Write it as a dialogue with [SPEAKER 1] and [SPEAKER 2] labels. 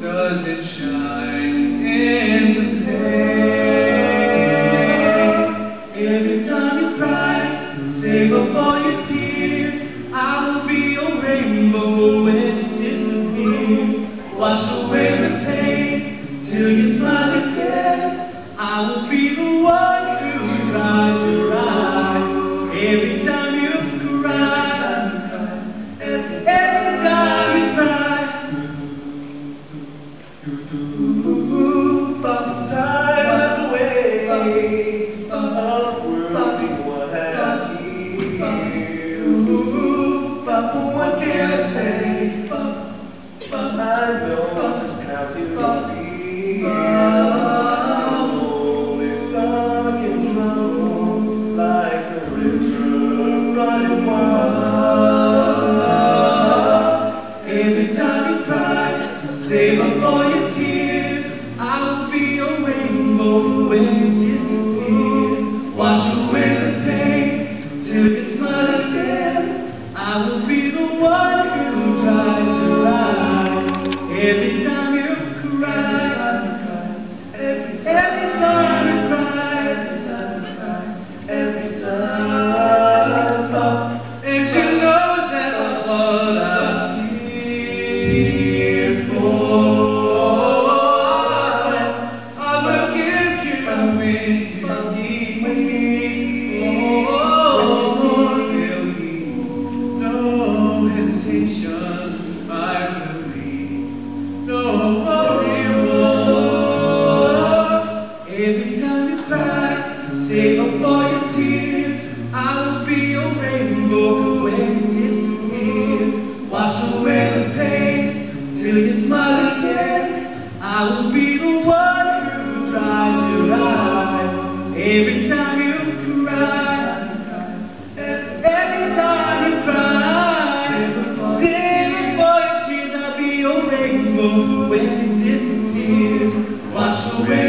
[SPEAKER 1] doesn't shine in the day.
[SPEAKER 2] Every time you cry, save up all your tears. I will be your rainbow when it disappears. Wash away the pain till you smile again. I will be the one who dries your eyes every time.
[SPEAKER 3] Love will be what has healed. What can I say? I know just how you feel. My soul is stuck in trouble, like a river running wild.
[SPEAKER 2] Every time you cry, save up all your tears. I will be a rainbow when you. the one who tries to rise every time. walk away and disappears Wash away the pain till you smile again. I will be the one who dries your eyes. Every time you cry Every time you cry Sing for your tears I'll be your rainbow when it disappears. Wash away